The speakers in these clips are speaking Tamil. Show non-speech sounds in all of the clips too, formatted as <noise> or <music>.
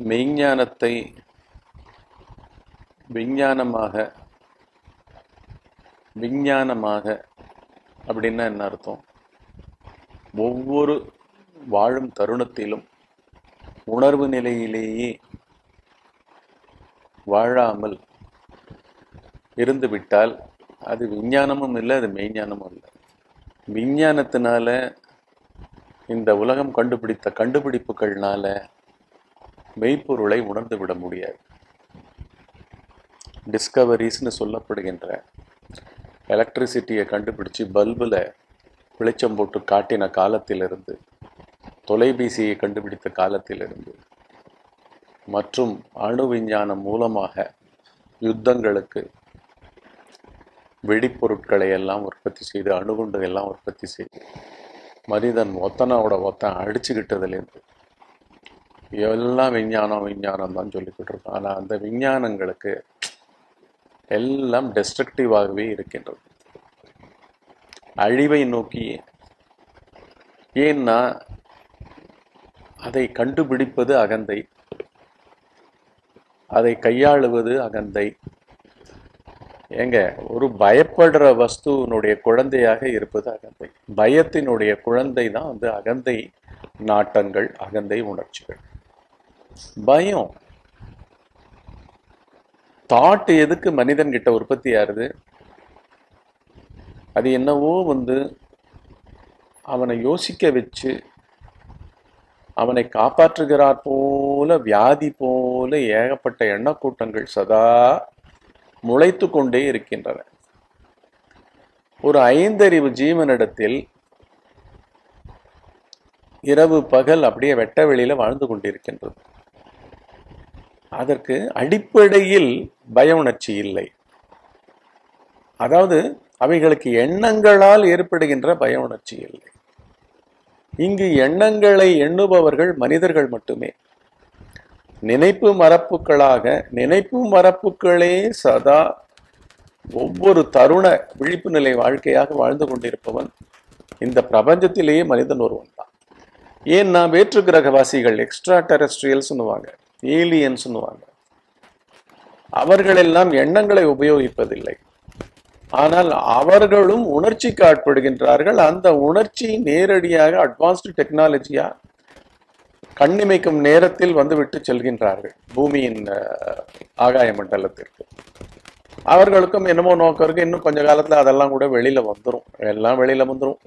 மெய்ஞானத்தை விஞ்ஞானமாக விஞ்ஞானமாக அப்படின்னா என்ன அர்த்தம்? ஒவ்வொரு வாழும் தருணத்திலும் உணர்வு நிலையிலேயே வாழாமல் இருந்துவிட்டால் அது விஞ்ஞானமும் இல்லை அது மெய்ஞானமும் இல்லை. விஞ்ஞானத்தினால இந்த உலகம் கண்டுபிடித்த கண்டுபிடிப்புகள்னால மெய்ப்பொருளை உணர்ந்து விட முடியாது. டிஸ்கவரிஸ்னு சொல்லப்படுகின்ற எலக்ட்ரிசிட்டியை கண்டுபிடிச்சு பல்பில் வெளிச்சம் போட்டு காட்டின காலத்திலிருந்து தொலைபேசியை கண்டுபிடித்த காலத்திலிருந்து மற்றும் அணு விஞ்ஞானம் மூலமாக யுத்தங்களுக்கு வெடிப்பொருட்களை எல்லாம் உற்பத்தி செய்து அணுகுண்டு எல்லாம் உற்பத்தி செய்து மனிதன் ஒத்தனோட ஒத்தன் அடிச்சுக்கிட்டதுலேருந்து எல்லாம் விஞ்ஞானம் விஞ்ஞானம் தான் சொல்லிக்கிட்டு இருக்கோம். ஆனால் அந்த விஞ்ஞானங்களுக்கு எல்லாம் டெஸ்ட்ரக்டிவாகவே இருக்கின்றது. அழிவை நோக்கி ஏன்னா அதை கண்டுபிடிப்பது அகந்தை. அதை கையாளுவது அகந்தை. ஏங்க ஒரு பயப்படுற வஸ்துவினுடைய குழந்தையாக இருப்பது அகந்தை. பயத்தினுடைய குழந்தை தான் வந்து அகந்தை நாட்டங்கள் அகந்தை உணர்ச்சிகள். பயம். தாட் எதுக்கு மனிதன் கிட்ட உற்பத்தி ஆறுது? அது என்னவோ வந்து அவனை யோசிக்க வச்சு அவனை காப்பாற்றுகிறார் போல வியாதி போல ஏகப்பட்ட எண்ணக்கூட்டங்கள் சதா முளைத்து கொண்டே இருக்கின்றன. ஒரு ஐந்தறிவு ஜீவனிடத்தில் இரவு பகல் அப்படியே வெட்ட வெளியில வாழ்ந்து கொண்டிருக்கின்றது. அதற்கு அடிப்படையில் பய உணர்ச்சி இல்லை. அதாவது அவைகளுக்கு எண்ணங்களால் ஏற்படுகின்ற பய உணர்ச்சி இல்லை. இங்கு எண்ணங்களை எண்ணுபவர்கள் மனிதர்கள் மட்டுமே. நினைப்பு மரப்புகளாக நினைப்பு மரப்புகளே சதா ஒவ்வொரு தருண விழிப்பு நிலை வாழ்க்கையாக வாழ்ந்து கொண்டிருப்பவன் இந்த பிரபஞ்சத்திலேயே மனிதன் ஒருவன் தான். ஏன் நான் வேற்று கிரகவாசிகள் எக்ஸ்ட்ரா டெரஸ்ட்ரியல்ஸ்னுவாங்க ஏலியன்ஸ்னுவாங்க அவர்களெல்லாம் எண்ணங்களை உபயோகிப்பதில்லை. ஆனால் அவர்களும் உணர்ச்சிக்கு ஆட்படுகின்றார்கள் அந்த உணர்ச்சி நேரடியாக அட்வான்ஸ்டு டெக்னாலஜியா கண்ணிமைக்கும் நேரத்தில் வந்துவிட்டு செல்கின்றார்கள். பூமியின் ஆகாய மண்டலத்திற்கு. அவர்களுக்கும் என்னமோ நோக்கம் இருக்கு. இன்னும் கொஞ்ச காலத்துல அதெல்லாம் கூட வெளியில வந்துடும் எல்லாம் வெளியில வந்துடும்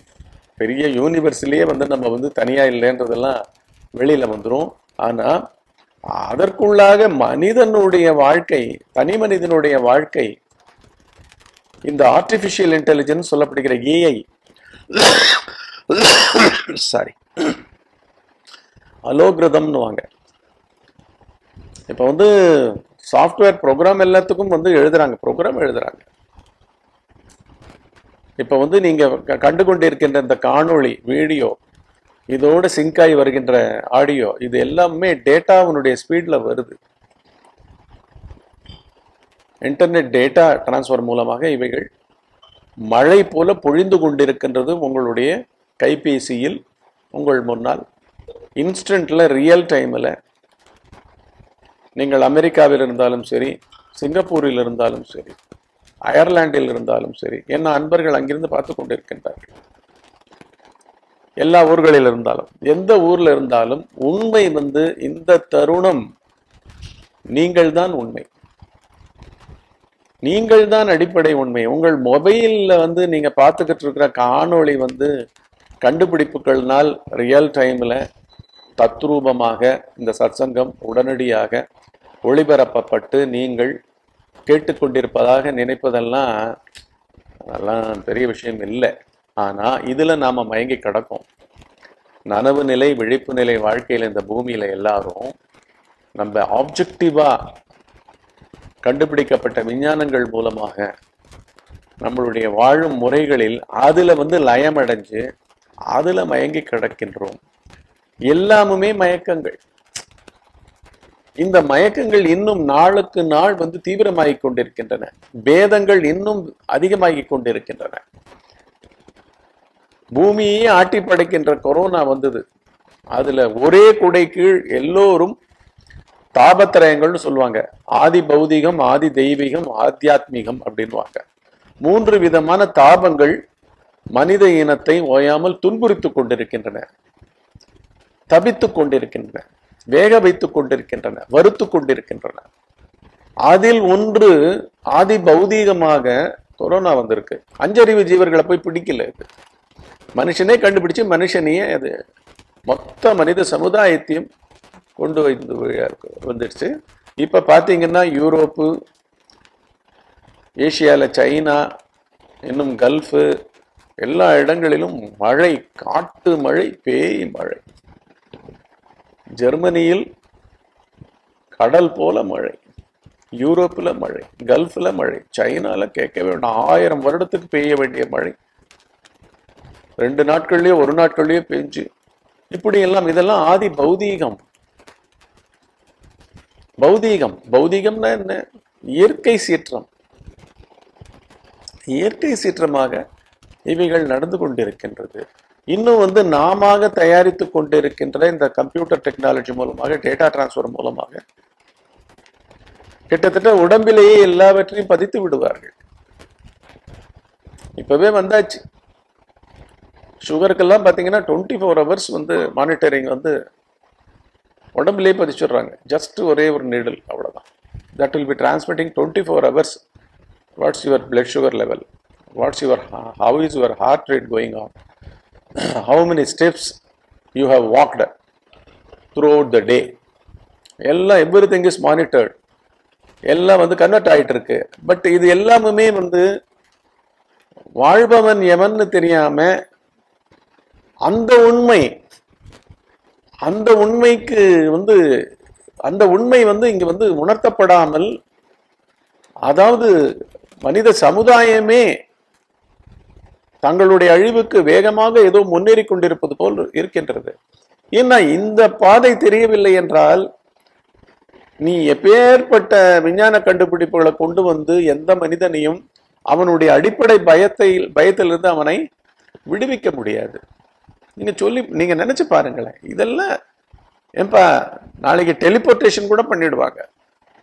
பெரிய யூனிவர்ஸ்லயே வந்து நம்ம வந்து தனியா இல்லைன்றதெல்லாம் வெளியில வந்துடும் ஆனா அதற்குள்ளாக மனிதனுடைய வாழ்க்கை தனி மனிதனுடைய வாழ்க்கை இந்த ஆர்டிஃபிஷியல் இன்டெலிஜென்ஸ் சொல்லப்படுகிற ஏஐ சாரி அலோகிரதம்னு வாங்க. இப்போ வந்து சாஃப்ட்வேர் ப்ரோக்ராம் எல்லாத்துக்கும் வந்து எழுதுறாங்க ப்ரோக்ராம் எழுதுறாங்க. இப்போ வந்து நீங்கள் க- கண்டு கொண்டிருக்கின்ற இந்த காணொளி வீடியோ இதோட சிங்க் ஆகி வருகின்ற ஆடியோ இது எல்லாமே டேட்டாவினுடைய ஸ்பீடில் வருது. இன்டர்நெட் டேட்டா டிரான்ஸ்ஃபர் மூலமாக இவைகள் மழை போல பொழிந்து கொண்டிருக்கின்றது உங்களுடைய கைபேசியில். உங்கள் முன்னால் இன்ஸ்டண்ட்டில் ரியல் டைமில் நீங்கள் அமெரிக்காவில் இருந்தாலும் சரி சிங்கப்பூரில் இருந்தாலும் சரி அயர்லாண்டில் இருந்தாலும் சரி என்ன அன்பர்கள் அங்கிருந்து பார்த்து கொண்டிருக்கின்றார்கள். எல்லா ஊர்களில் இருந்தாலும் எந்த ஊரில் இருந்தாலும் உண்மை வந்து இந்த தருணம் நீங்கள் தான் உண்மை. நீங்கள் தான் அடிப்படை உண்மை. உங்கள் மொபைலில் வந்து நீங்கள் பார்த்துக்கிட்டு இருக்கிற காணொளி வந்து கண்டுபிடிப்புகள்னால் ரியல் டைமில் தத்ரூபமாக இந்த சத்சங்கம் உடனடியாக ஒளிபரப்பப்பட்டு நீங்கள் கேட்டுக்கொண்டிருப்பதாக நினைப்பதெல்லாம் அதெல்லாம் பெரிய விஷயம் இல்லை. ஆனால் இதில் நாம் மயங்கி கிடக்கும். நனவு நிலை விழிப்பு நிலை வாழ்க்கையில் இந்த பூமியில் எல்லாரும் நம்ம ஆப்ஜெக்டிவாக கண்டுபிடிக்கப்பட்ட விஞ்ஞானங்கள் மூலமாக நம்மளுடைய வாழும் முறைகளில் அதில் வந்து லயமடைஞ்சு அதில் மயங்கி கிடக்கின்றோம். எல்லாமுமே மயக்கங்கள். இந்த மயக்கங்கள் இன்னும் நாளுக்கு நாள் வந்து தீவிரமாகிக் கொண்டிருக்கின்றன. பேதங்கள் இன்னும் அதிகமாகிக் கொண்டிருக்கின்றன. பூமியே ஆட்டி படைக்கின்ற கொரோனா வந்தது. அதுல ஒரே குடை கீழ் எல்லோரும் தாபத்திரயங்கள்னு சொல்லுவாங்க. ஆதி பௌதிகம் ஆதி தெய்வீகம் ஆத்தியாத்மீகம் அப்படின்வாங்க மூன்று விதமான தாபங்கள் மனித இனத்தை ஓயாமல் துன்புறுத்து கொண்டிருக்கின்றன. தவித்து கொண்டிருக்கின்றன. வேக வைத்துக் கொண்டிருக்கின்றன. வருத்துக் கொண்டிருக்கின்றன. அதில் ஒன்று ஆதி பௌதீகமாக கொரோனா வந்திருக்கு. அஞ்சறிவு ஜீவர்களை போய் பிடிக்கல இது. மனுஷனே கண்டுபிடிச்சு மனுஷனையே அது மொத்த மனித சமுதாயத்தையும் கொண்டு வந்து வந்துடுச்சு. இப்போ பார்த்தீங்கன்னா யூரோப்பு ஏஷியாவில் சைனா இன்னும் கல்ஃபு எல்லா இடங்களிலும் மழை காட்டு மழை பேய் மழை. ஜெர்மனியில் கடல் போல மழை யூரோப்பில் மழை கல்ஃபில் மழை சைனாவில் கேட்க வேண்டாம். ஆயிரம் வருடத்துக்கு பெய்ய வேண்டிய மழை. ரெண்டு நாட்கள்லயோ ஒரு நாட்கள்லயோ பெஞ்சு. இப்படி எல்லாம் இதெல்லாம் ஆதி பௌதீகம். பௌதீகம். பௌதீகம்னா என்ன? இயற்கை சீற்றம். இயற்கை சீற்றமாக இவைகள் நடந்து கொண்டிருக்கின்றது. இன்னும் வந்து நாம தயாரித்து கொண்டிருக்கின்ற இந்த கம்ப்யூட்டர் டெக்னாலஜி மூலமாக டேட்டா டிரான்ஸ்ஃபர் மூலமாக. கிட்டத்தட்ட உடம்பிலேயே எல்லாவற்றையும் பதித்து விடுவார்கள். இப்பவே வந்தாச்சு. சுகருக்கெல்லாம் பார்த்தீங்கன்னா டுவெண்ட்டி ஃபோர் ஹவர்ஸ் வந்து மானிட்டரிங் வந்து உடம்புலேயே பதிச்சுடுறாங்க. ஜஸ்ட் ஒரே ஒரு நீடல் அவ்வளோதான் that will be transmitting twenty four hours what's your blood sugar level what's your how is your heart rate going on how many steps you have walked throughout the day எல்லாம் எவ்ரி திங் இஸ் மானிட்டர்ட் எல்லாம் வந்து கன்வெர்ட் ஆகிட்டு இருக்கு பட் இது எல்லாமுமே வந்து வாழ்பவன் எவன்னு தெரியாமல் அந்த உண்மை அந்த உண்மைக்கு வந்து அந்த உண்மை வந்து இங்க வந்து உணர்த்தப்படாமல் அதாவது மனித சமுதாயமே தங்களுடைய அழிவுக்கு வேகமாக ஏதோ முன்னேறி கொண்டிருப்பது போல் இருக்கின்றது. ஏன்னா இந்த பாதை தெரியவில்லை என்றால் நீ எப்பேற்பட்ட விஞ்ஞான கண்டுபிடிப்புகளை கொண்டு வந்து எந்த மனிதனையும் அவனுடைய அடிப்படை பயத்தை பயத்திலிருந்து அவனை விடுவிக்க முடியாது. நீங்கள் சொல்லி நீங்கள் நினச்சி பாருங்களேன். இதெல்லாம் ஏன்பா நாளைக்கு டெலிபோர்ட்டேஷன் கூட பண்ணிடுவாங்க.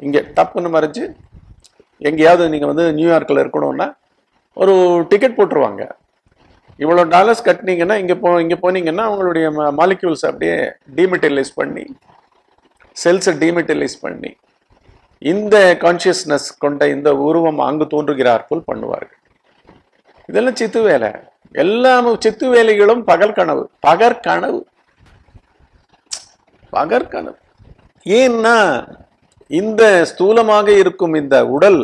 இங்கே டப்புன்னு மறைஞ்சு எங்கேயாவது நீங்கள் வந்து நியூயார்க்கில் இருக்கணும்னா ஒரு டிக்கெட் போட்டுருவாங்க. இவ்வளோ டாலர்ஸ் கட்டினீங்கன்னா இங்கே போ இங்கே போனீங்கன்னா அவங்களுடைய மாலிக்யூல்ஸ் அப்படியே டீமெட்டலைஸ் பண்ணி செல்ஸை டீமெட்டலைஸ் பண்ணி இந்த கான்சியஸ்னஸ் கொண்ட இந்த உருவம் அங்கு தோன்றுகிறார் போல் பண்ணுவார்கள். இதெல்லாம் சித்து வேலை. எல்லா சித்து வேலைகளும் பகல் கனவு. பகற்கனவு பகற்கனவு ஏன்னா இந்த ஸ்தூலமாக இருக்கும் இந்த உடல்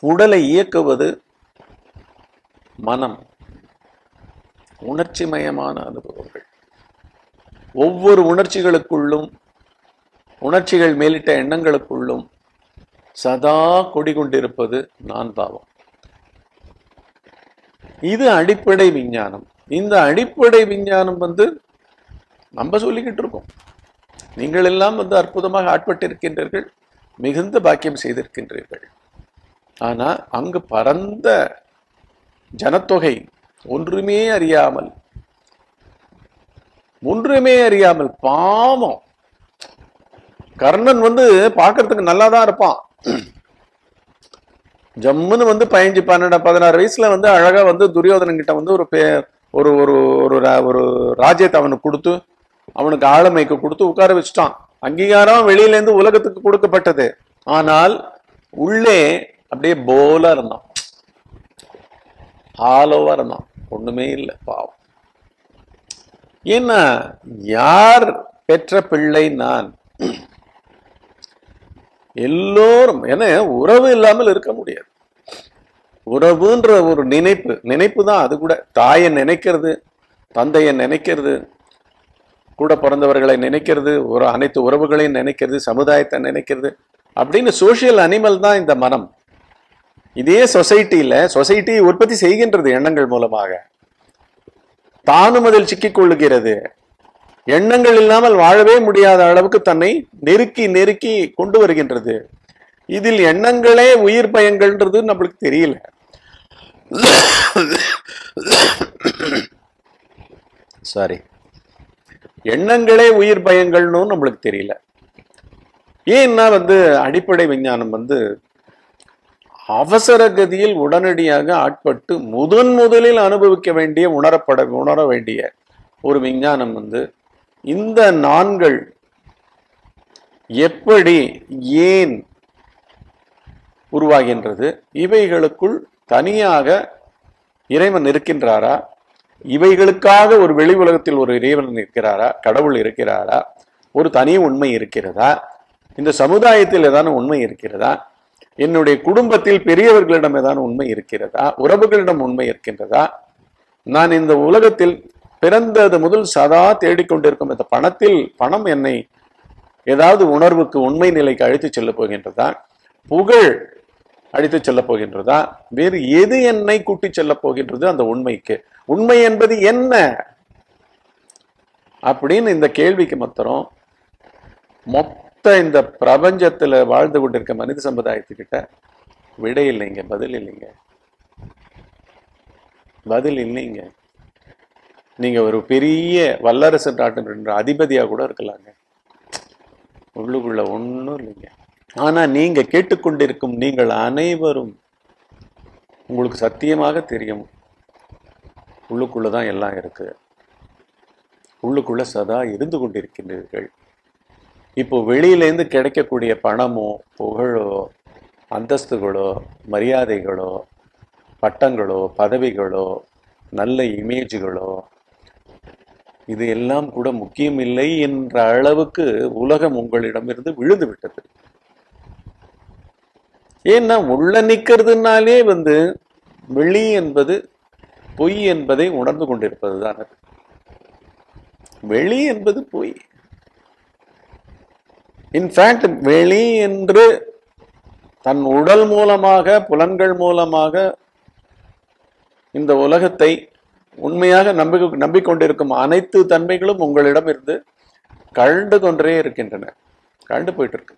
உடலை இயக்குவது மனம். உணர்ச்சிமயமான அனுபவங்கள். ஒவ்வொரு உணர்ச்சிகளுக்குள்ளும் உணர்ச்சிகள் மேலிட்ட எண்ணங்களுக்குள்ளும் சதா கொடிகொண்டிருப்பது நான் பாவம். இது அடிப்படை விஞ்ஞானம். இந்த அடிப்படை விஞ்ஞானம் வந்து நம்ம சொல்லிக்கிட்டு இருக்கோம். நீங்கள் எல்லாம் வந்து அற்புதமாக ஆட்பட்டிருக்கின்றீர்கள் மிகுந்த பாக்கியம் செய்திருக்கின்றீர்கள். ஆனால் அங்கு பரந்த ஜனத்தொகை ஒன்றுமே அறியாமல் ஒன்றுமே அறியாமல் பாவம். கர்ணன் வந்து பார்க்கறதுக்கு நல்லா தான் இருப்பான். ஜம்முன்னு வந்து பதினஞ்சு பன்னெண்டு பதினாறு வயசுல வந்து அழகா வந்து துரியோதனன் கிட்ட வந்து ஒரு பே ஒரு ஒரு ஒரு ஒரு ராஜ்யத்தை அவனுக்கு கொடுத்து அவனுக்கு ஆளுமைக்கு கொடுத்து உட்கார வச்சுட்டான். அங்கீகாரம் வெளியில இருந்து உலகத்துக்கு கொடுக்கப்பட்டது. ஆனால் உள்ளே அப்படியே போலா இருந்தான். ஹாலோவா இருந்தான். ஒண்ணுமே இல்லை பாவம். ஏன்னா யார் பெற்ற பிள்ளை நான்? எல்லோரும் ஏன்னா உறவு இல்லாமல் இருக்க முடியாது. உறவுன்ற ஒரு நினைப்பு. நினைப்பு தான் அது கூட. தாயை நினைக்கிறது தந்தையை நினைக்கிறது கூட பிறந்தவர்களை நினைக்கிறது ஒரு அனைத்து உறவுகளையும் நினைக்கிறது சமுதாயத்தை நினைக்கிறது அப்படின்னு சோஷியல் அனிமல் தான் இந்த மனம். இதே சொசைட்டியில் சொசைட்டி உற்பத்தி செய்கின்றது எண்ணங்கள் மூலமாக. தானும் அதில் சிக்கிக் கொள்ளுகிறது. எண்ணங்கள் இல்லாமல் வாழவே முடியாத அளவுக்கு தன்னை நெருக்கி நெருக்கி கொண்டு வருகின்றது. இதில் எண்ணங்களே உயிர் பயங்கள்ன்றது நம்மளுக்கு தெரியல. <coughs> சாரி எண்ணங்களே உயிர் பயங்கள்னு நம்மளுக்கு தெரியல. ஏன்னா வந்து அடிப்படை விஞ்ஞானம் வந்து அவசர கதியில் உடனடியாக ஆட்பட்டு முதன் முதலில் அனுபவிக்க வேண்டிய உணரப்பட உணர வேண்டிய ஒரு விஞ்ஞானம் வந்து இந்த நான்கள் எப்படி ஏன் உருவாகின்றது இவைகளுக்குள் தனியாக இறைவன் இருக்கின்றாரா இவைகளுக்காக ஒரு வெளி உலகத்தில் ஒரு இறைவன் இருக்கிறாரா கடவுள் இருக்கிறாரா? ஒரு தனி உண்மை இருக்கிறதா? இந்த சமுதாயத்தில் ஏதான உண்மை இருக்கிறதா? என்னுடைய குடும்பத்தில் பெரியவர்களிடம் ஏதான உண்மை இருக்கிறதா? உறவுகளிடம் உண்மை இருக்கின்றதா? நான் இந்த உலகத்தில் பிறந்தது முதல் சதா தேடிக்கொண்டிருக்கும் இந்த பணத்தில் பணம் என்னை ஏதாவது உணர்வுக்கு உண்மை நிலைக்கு அழைத்து செல்ல போகின்றதா? புகழ் அழைத்து செல்லப் போகின்றதா வேறு எது என்னை கூட்டி செல்லப் போகின்றது அந்த உண்மைக்கு. உண்மை என்பது என்ன? அப்படின்னு இந்த கேள்விக்கு மாத்திரம் மொத்த இந்த பிரபஞ்சத்தில் வாழ்ந்து கொண்டிருக்க மனித சமுதாயத்துக்கிட்ட விடை இல்லைங்க பதில் இல்லைங்க. பதில் இல்லைங்க. நீங்கள் ஒரு பெரிய வல்லரசு நாட்டு அதிபதியாக கூட இருக்கலாங்க. உள்ளுக்குள்ள ஒன்றும் இல்லைங்க. ஆனா நீங்க கேட்டுக்கொண்டிருக்கும் நீங்கள் அனைவரும் உங்களுக்கு சத்தியமாக தெரியும். உள்ளுக்குள்ளதான் எல்லாம் இருக்கு. உள்ளுக்குள்ள சதா இருந்து கொண்டிருக்கின்றீர்கள். இப்போ வெளியிலேருந்து கிடைக்கக்கூடிய பணமோ புகழோ அந்தஸ்துகளோ மரியாதைகளோ பட்டங்களோ பதவிகளோ நல்ல இமேஜுகளோ இது எல்லாம் கூட முக்கியமில்லை என்ற அளவுக்கு உலகம் உங்களிடமிருந்து விழுந்து விட்டது. ஏன்னா உள்ள நிற்கிறதுனாலே வந்து வெளி என்பது பொய் என்பதை உணர்ந்து கொண்டிருப்பதுதான் அது. வெளி என்பது பொய். இன்ஃபேக்ட் வெளி என்று தன் உடல் மூலமாக புலன்கள் மூலமாக இந்த உலகத்தை உண்மையாக நம்பி நம்பிக்கொண்டிருக்கும் அனைத்து தன்மைகளும் உங்களிடம் இருந்து கழண்டு கொண்டே இருக்கின்றன. கழண்டு போயிட்டு இருக்கு.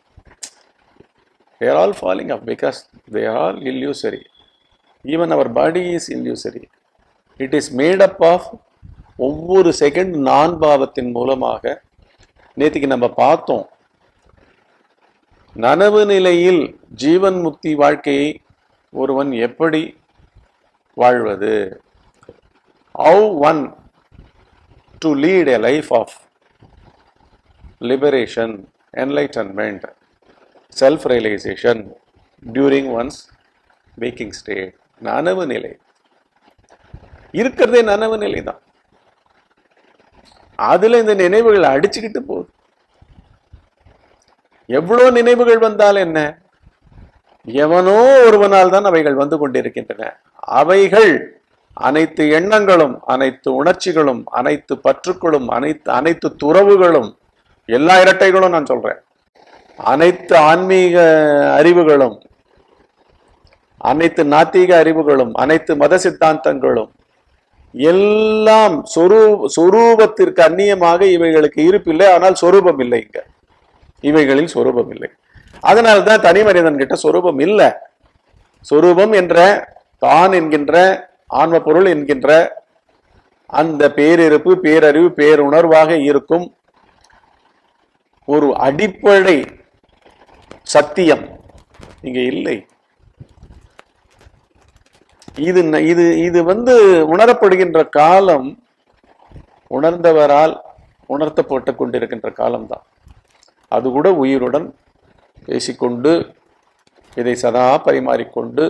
They are all falling off because they are all illusory. Even our body is illusory. It is made up of ஒவ்வொரு செகண்ட் நான் பாவத்தின் மூலமாக நேத்திக்கு நம்ம பார்த்தோம். நனவு நிலையில் ஜீவன் முக்தி வாழ்க்கையை ஒருவன் எப்படி வாழ்வது? How one to lead a life of liberation enlightenment self realization during one's waking state நனவு நிலை. இருக்கிறதே நனவு நிலை தான் அதுல இந்த நினைவுகள் அடிச்சுக்கிட்டு போகுது. எவ்வளோ நினைவுகள் வந்தால் என்ன? எவனோ ஒருவனால் தான் அவைகள் வந்து கொண்டிருக்கின்றன. அவைகள் அனைத்து எண்ணங்களும் அனைத்து உணர்ச்சிகளும் அனைத்து பற்றுக்களும் அனைத்து அனைத்து துறவுகளும் எல்லா இரட்டைகளும் நான் சொல்றேன். அனைத்து ஆன்மீக அறிவுகளும் அனைத்து நாத்திக அறிவுகளும் அனைத்து மத சித்தாந்தங்களும் எல்லாம் சொரூ சொரூபத்திற்கு அந்நியமாக இவைகளுக்கு இருப்பில்லை. ஆனால் சொரூபம் இல்லை இங்க. இவைகளில் சொரூபம் இல்லை. அதனால்தான் தனி மனிதன் கிட்ட சொரூபம் இல்லை. சொரூபம் என்ற தான் என்கின்ற ஆன்ம பொருள் என்கின்ற அந்த பேரிருப்பு பேரறிவு பேருணர்வாக இருக்கும் ஒரு அடிப்படை சத்தியம். இங்க இல்லை. இது இது இது வந்து உணரப்படுகின்ற காலம் உணர்ந்தவரால் உணர்த்தப்பட்டு கொண்டிருக்கின்ற காலம்தான். அது கூட உயிருடன் பேசிக்கொண்டு இதை சதா பரிமாறிக்கொண்டு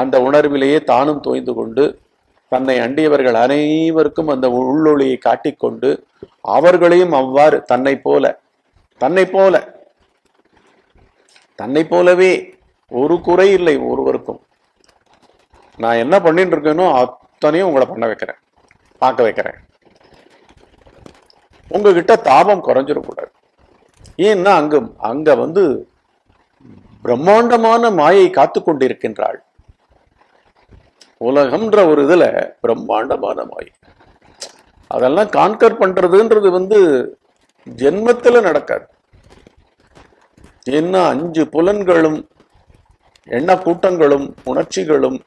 அந்த உணர்விலேயே தானும் தோய்ந்து கொண்டு தன்னை அண்டியவர்கள் அனைவருக்கும் அந்த உள்ளொளியை காட்டிக்கொண்டு அவர்களையும் அவ்வாறு தன்னை போல தன்னை போல தன்னை போலவே ஒரு குறை இல்லை ஒருவருக்கும். நான் என்ன பண்ணிட்டு இருக்கேனோ அத்தனையும் உங்களை பண்ண வைக்கிறேன் பார்க்க வைக்கிறேன். உங்ககிட்ட தாபம் குறைஞ்சிடக்கூடாது. ஏன்னா அங்கு அங்க வந்து பிரம்மாண்டமான மாயை காத்து கொண்டிருக்கின்றாள். உலகம்ன்ற ஒரு இதுல பிரம்மாண்டமான மாயை. அதெல்லாம் கான்கர் பண்றதுன்றது வந்து ஜென்மத்தில் நடக்காது. என்ன அஞ்சு புலன்களும் எண்ண கூட்டங்களும் உணர்ச்சிகளும்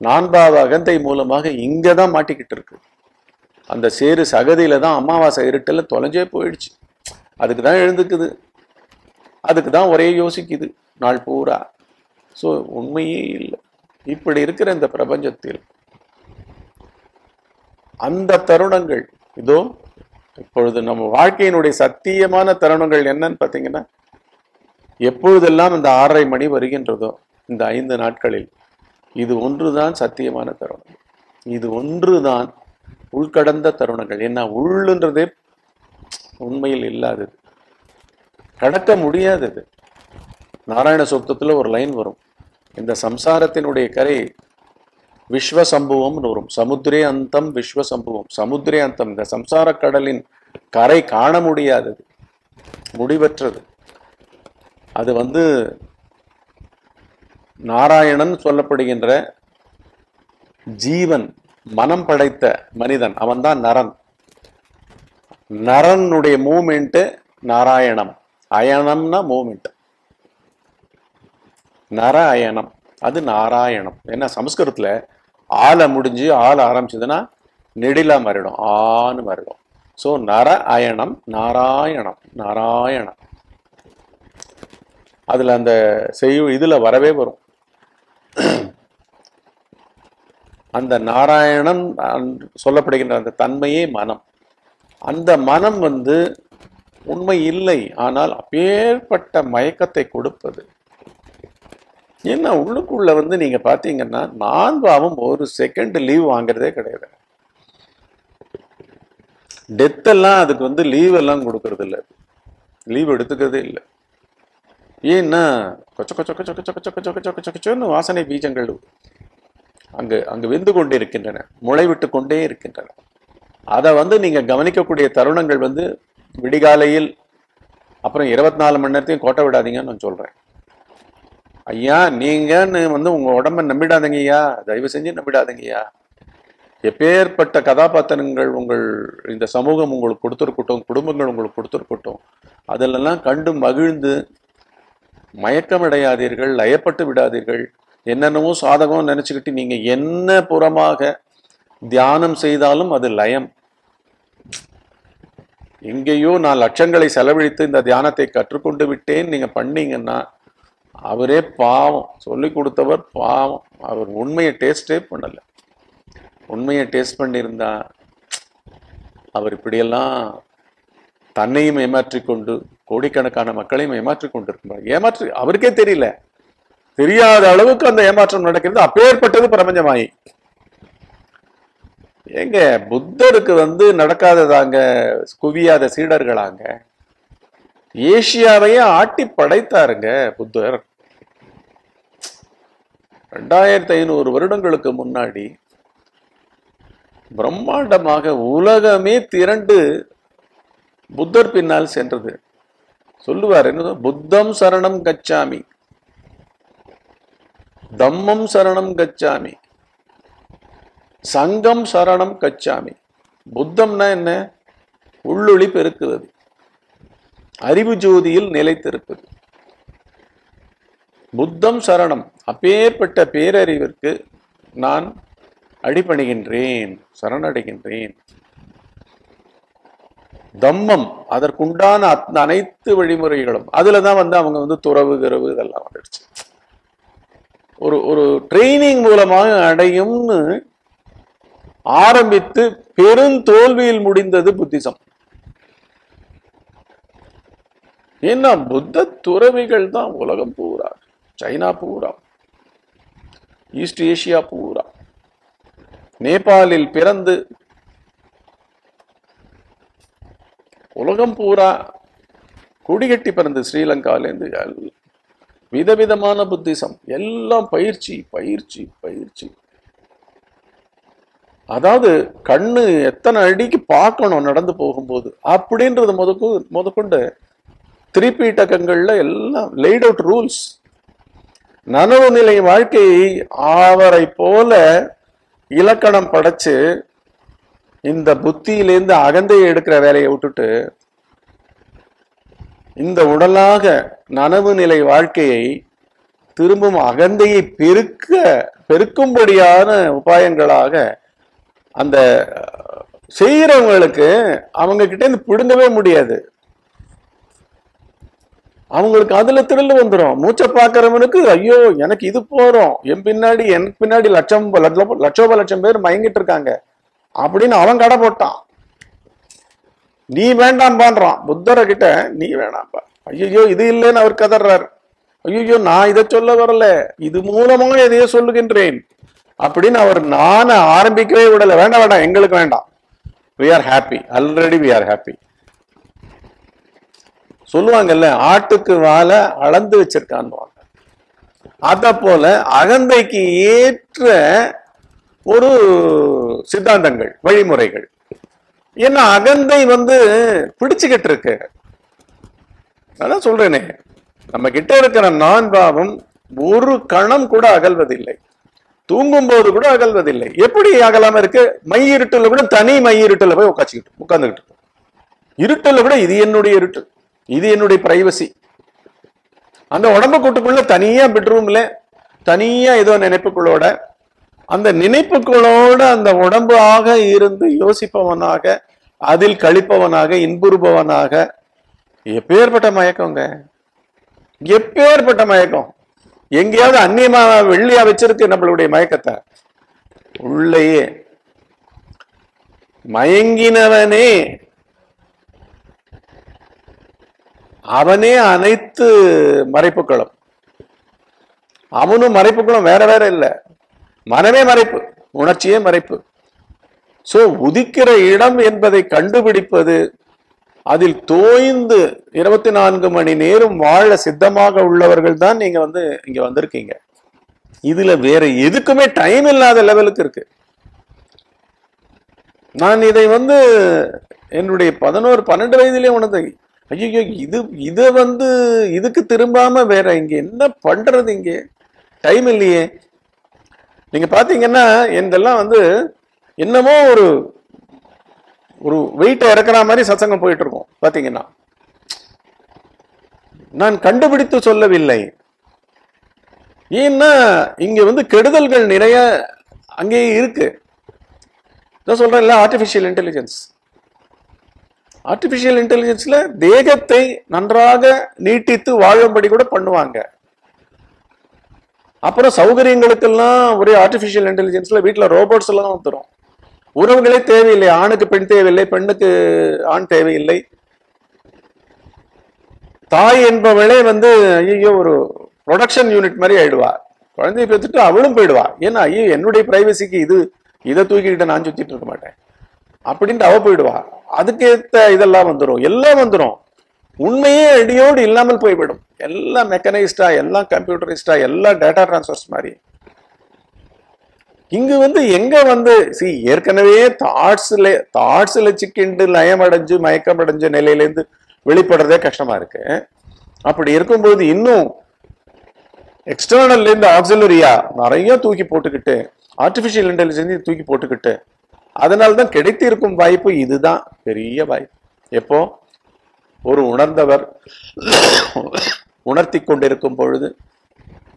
நான்காவது அகந்தை மூலமாக இங்கே தான் மாட்டிக்கிட்டு இருக்கு. அந்த சேரு சகதியில தான் அமாவாசை இருட்டில் தொலைஞ்சே போயிடுச்சு. அதுக்கு தான் எழுந்துக்குது. அதுக்கு தான் ஒரே யோசிக்குது. நாள் பூரா. ஸோ உண்மையே இல்லை. இப்படி இருக்கிற இந்த பிரபஞ்சத்தில் அந்த தருணங்கள் இதோ இப்பொழுது நம்ம வாழ்க்கையினுடைய சத்தியமான தருணங்கள் என்னன்னு பார்த்தீங்கன்னா எப்பொழுதெல்லாம் இந்த ஆறரை மணி வருகின்றதோ இந்த ஐந்து நாட்களில் இது ஒன்றுதான் சத்தியமான தருணம். இது ஒன்றுதான் உள்கடந்த தருணங்கள். என்ன உள்ளுன்றதே உண்மையில் இல்லாதது. கடக்க முடியாதது. நாராயண சூக்தத்துல ஒரு லைன் வரும். இந்த சம்சாரத்தினுடைய கரை விஸ்வசம்புவம்னு வரும். சமுத்திரே அந்தம் விஸ்வசம்புவம். சமுத்திரே அந்தம். இந்த சம்சார கடலின் கரை காண முடியாதது. முடிவற்றது. அது வந்து நாராயணன் சொல்லப்படுகின்ற ஜீவன் மனம் படைத்த மனிதன். அவன்தான் நரன். நரனுடைய மூமெண்ட்டு நாராயணம். அயனம்னா மூமெண்ட் நர அயனம். அது நாராயணம். ஏன்னா சமஸ்கிருதத்தில் ஆளை முடிஞ்சு ஆள் ஆரம்பிச்சதுன்னா நெடிலா மாறிடும் ஆன்னு மாறிடும். ஸோ நர அயனம் நாராயணம் நாராயணம். அதில் அந்த செய்யு இதில் வரவே வரும். அந்த நாராயணன் சொல்லப்படுகின்ற அந்த தன்மையே மனம். அந்த மனம் வந்து உண்மை இல்லை ஆனால் அப்பேற்பட்ட மயக்கத்தை கொடுப்பது. ஏன்னா உள்ளுக்குள்ள வந்து நீங்க பாத்தீங்கன்னா நான் பாவம் ஒரு செகண்ட் லீவ் வாங்குறதே கிடையாது. டெத்தெல்லாம் அதுக்கு வந்து லீவ் எல்லாம் கொடுக்கறது இல்லை லீவ் எடுத்துக்கிறதே இல்லை. ஏன்னா கொச்ச கொச்ச கொச்ச கொச்ச கொச்ச கொச்ச கொச்ச கொச்ச கொச்சன்னு வாசனை பீஜங்கள் அங்கு அங்கு வெந்து கொண்டே இருக்கின்றன. முளைவிட்டு கொண்டே இருக்கின்றன. அதை வந்து நீங்கள் கவனிக்கக்கூடிய தருணங்கள் வந்து விடிகாலையில் அப்புறம் இருபத்தி நாலு மணி நேரத்தையும் கோட்டை விடாதீங்கன்னு நான் சொல்கிறேன் ஐயா நீங்கன்னு வந்து உங்கள் உடம்ப நம்பிடாதீங்க ஐயா தயவு செஞ்சு நம்பிடாதீங்க ஐயா எப்பேற்பட்ட கதாபாத்திரங்கள் உங்கள் இந்த சமூகம் உங்களுக்கு கொடுத்துருக்கட்டும் குடும்பங்கள் உங்களுக்கு கொடுத்துருக்கட்டும் அதிலெல்லாம் கண்டு மகிழ்ந்து மயக்கமடையாதீர்கள் லயப்பட்டு விடாதீர்கள். என்னென்னவோ சாதகம் நினைச்சுக்கிட்டு நீங்கள் என்ன புறமாக தியானம் செய்தாலும் அது லயம். எங்கேயோ நான் லட்சங்களை செலவழித்து இந்த தியானத்தை கற்றுக்கொண்டு விட்டேன். நீங்கள் பண்ணீங்கன்னா அவரே பாவம். சொல்லி கொடுத்தவர் பாவம். அவர் உண்மையை டேஸ்டே பண்ணலை. உண்மையை டேஸ்ட் பண்ணியிருந்தா அவர் இப்படியெல்லாம் தன்னையும் ஏமாற்றி கொண்டு கோடிக்கணக்கான மக்களையும் ஏமாற்றிக் கொண்டிருக்கிறார் ஏமாற்றி அவருக்கே தெரியல. தெரியாத அளவுக்கு அந்த ஏமாற்றம் நடக்கிறது. அப்பேற்பட்டது பிரபஞ்சமாயி. ஏங்க புத்தருக்கு வந்து நடக்காததாங்க குவியாத சீடர்களாங்க. ஏசியாவையே ஆட்டி படைத்தாருங்க புத்தர். ரெண்டாயிரத்தி ஐநூறு வருடங்களுக்கு முன்னாடி பிரம்மாண்டமாக உலகமே திரண்டு புத்தர் பின்னால் சென்றது. சொல்லுவார் என்ன புத்தம் சரணம் கச்சாமி. தம்மம் சரணம் கச்சாமி. சங்கம் சரணம் கச்சாமி. புத்தம்னா என்ன? உள்ளொளி பெருக்குவது. அறிவு ஜோதியில் நிலைத்திருப்பது. புத்தம் சரணம். அப்பேற்பட்ட பேரறிவிற்கு நான் அடிபணிகின்றேன் சரணடைகின்றேன். தம்மம் அதற்குண்டான அத்- அனைத்து வழிமுறைகளும். அதில் தான் வந்து அவங்க வந்து துறவு கிரவு இதெல்லாம் வந்துடுச்சு. ஒரு ஒரு ட்ரைனிங் மூலமாக அடையும்னு ஆரம்பித்து பெருந்தோல்வியில் முடிந்தது புத்திசம். ஏன்னா புத்த துறவிகள் தான் உலகம் பூரா. சைனா பூரா. ஈஸ்ட் ஏசியா பூரா. நேபாளில் பிறந்து உலகம் பூரா குடிகட்டி பிறந்து ஸ்ரீலங்காலேருந்து விதவிதமான புத்திசம். எல்லாம் பயிற்சி பயிற்சி பயிற்சி. அதாவது கண்ணு எத்தனை அடிக்கு பார்க்கணும் நடந்து போகும்போது. அப்படின்றது முதக்கு முதற்கொண்டு திரிபீட்டகங்கள்ல எல்லாம் லைட் அவுட் ரூல்ஸ் நனவு நிலை வாழ்க்கையை அவரை போல இலக்கணம் படைச்சு இந்த புத்தியிலேருந்து அகந்தையை எடுக்கிற வேலையை விட்டுட்டு இந்த உடலாக நனவு நிலை வாழ்க்கையை திரும்பவும் அகந்தையை பெருக்க பெருக்கும்படியான உபாயங்களாக அந்த செய்கிறவங்களுக்கு அவங்க கிட்டேருந்து பிடுங்கவே முடியாது. அவங்களுக்கு அதுல திரில் வந்துடும் மூச்சை பார்க்கறவனுக்கு ஐயோ எனக்கு இது போறோம் என் பின்னாடி எனக்கு பின்னாடி லட்சம் லட்சம் லட்சோப லட்சம் பேர் மயங்கிட்டு இருக்காங்க. அப்படின்னு அவன் கடை போட்டான். நீ வேண்டாம்பான்றான் புத்தரை கிட்ட நீ வேண்டாம்பா ஐயோ இது இல்லைன்னு அவர் கதறாரு ஐயோ நான் இதை சொல்ல வரல. இது மூலமா எதையோ சொல்லுகின்றேன். அப்படின்னு அவர் நான ஆரம்பிக்கவே விடல. வேண்டாம் வேண்டாம் எங்களுக்கு வேண்டாம். We are happy already we are happy சொல்லுவாங்கல்ல ஆட்டுக்கு வாழை அளந்து வச்சிருக்கான்னு அத போல அகந்தைக்கு ஏற்ற ஒரு சித்தாந்தங்கள் வழிமுறைகள். ஏன்னா அகந்தை வந்து பிடிச்சுக்கிட்டு இருக்கு. அதான் சொல்றேனே. நம்ம கிட்ட இருக்கிற நான் பாவம் ஒரு கணம் கூட அகல்வதில்லை. தூங்கும் போது கூட அகல்வதில்லை. எப்படி அகலாம இருக்கு? மை இருட்டுல கூட தனி மை இருட்டுல போய் உட்காச்சிக்கிட்டு உட்காந்துக்கிட்டு இருக்கு. இருட்டுல கூட இது என்னுடைய இருட்டு. இது என்னுடைய பிரைவசி அந்த உடம்பு கூட்டுக்குள்ள தனியா பெட்ரூம்ல தனியா ஏதோ நினைப்புகளோட அந்த நினைப்புகளோடு அந்த உடம்பாக இருந்து யோசிப்பவனாக அதில் கழிப்பவனாக இன்புறுபவனாக எப்பேற்பட்ட மயக்கங்க? எப்பேற்பட்ட மயக்கம்? எங்கேயாவது அந்நியமா வெள்ளியா வச்சிருக்கு நம்மளுடைய மயக்கத்தை. உள்ளேயே. மயங்கினவனே. அவனே அனைத்து மறைப்புகளும். அவனும் மறைப்புகளும் வேற வேற இல்லை. மனமே மறைப்பு உணர்ச்சியே மறைப்பு. சோ உதிக்கிற இடம் என்பதை கண்டுபிடிப்பது அதில் தோய்ந்து இருபத்தி நான்கு மணி நேரம் வாழ சித்தமாக உள்ளவர்கள் தான் நீங்க வந்து இங்க வந்திருக்கீங்க. இதுல வேற எதுக்குமே டைம் இல்லாத லெவலுக்கு இருக்கு. நான் இதை வந்து என்னுடைய பதினோரு பன்னெண்டு வயதிலே உணர்ந்து ஐயோ இது இதை வந்து இதுக்கு திரும்பாம வேற இங்க என்ன பண்றது இங்கே? டைம் இல்லையே. நீங்க பாத்தீங்கன்னா இதெல்லாம் வந்து என்னமோ ஒரு ஒரு வெயிட்டை இறக்குற மாதிரி சத்சங்கம் போயிட்டு இருக்கும் பாத்தீங்கன்னா. நான் கண்டுபிடித்து சொல்லவில்லை. ஏன்னா இங்க வந்து கெடுதல்கள் நிறைய அங்கேயே இருக்கு. இதான் சொல்றேன்ல ஆர்டிபிஷியல் இன்டெலிஜென்ஸ் ஆர்டிபிஷியல் இன்டெலிஜென்ஸ்ல தேகத்தை நன்றாக நீட்டித்து வாழும்படி கூட பண்ணுவாங்க. அப்புறம் சௌகரியங்களுக்கெல்லாம் ஒரே ஆர்டிஃபிஷியல் இன்டெலிஜென்ஸில் வீட்டில் ரோபோட்ஸ் எல்லாம் வந்துடும் உறவுகளே தேவையில்லை. ஆணுக்கு பெண் தேவையில்லை. பெண்ணுக்கு ஆண் தேவையில்லை. தாய் என்பவளே வந்து ஐயோ ஒரு ப்ரொடக்ஷன் யூனிட் மாதிரி ஆயிடுவா. குழந்தைய பெற்றுட்டு அவளும் போயிடுவா. ஏன்னா ஐயோ என்னுடைய பிரைவசிக்கு இது இதை தூக்கிக்கிட்டு நான் சுத்திட்டு இருக்க மாட்டேன். அப்படின்ட்டு அவ போயிடுவா. அதுக்கேற்ற இதெல்லாம் வந்துடும் எல்லாம் வந்துடும் உண்மையே அடியோடு இல்லாமல் போய்விடும். எல்லாம் மெக்கனைஸ்டா எல்லாம் கம்ப்யூட்டரைஸ்டா எல்லாம் டேட்டா டிரான்ஸ்ஃபர்ஸ் மாதிரி. இங்கு வந்து எங்க வந்து சி ஏற்கனவே தாட்ஸ்ல தாட்ஸ்ல சிக்கிண்டு லயம் அடைஞ்சு மயக்கம் அடைஞ்ச நிலையிலேருந்து வெளிப்படுறதே கஷ்டமா இருக்கு. அப்படி இருக்கும்போது இன்னும் எக்ஸ்டர்னல்ல இருந்து ஆக்சிலரியா நிறைய தூக்கி போட்டுக்கிட்டு ஆர்டிபிஷியல் இன்டெலிஜென்ஸ் தூக்கி போட்டுக்கிட்டு அதனால தான் கிடைத்திருக்கும் வாய்ப்பு இதுதான் பெரிய வாய்ப்பு. எப்போ? ஒரு உணர்ந்தவர் உணர்த்தி கொண்டிருக்கும் பொழுது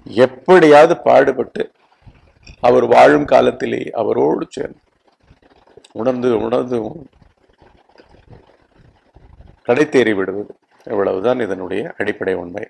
எப்படியாவது பாடுபட்டு அவர் வாழும் காலத்திலே அவரோடு சேர்ந்து உணர்ந்து உணர்ந்து கடைத்தேறி விடுவது. இவ்வளவுதான் இதனுடைய அடிப்படை உண்மை.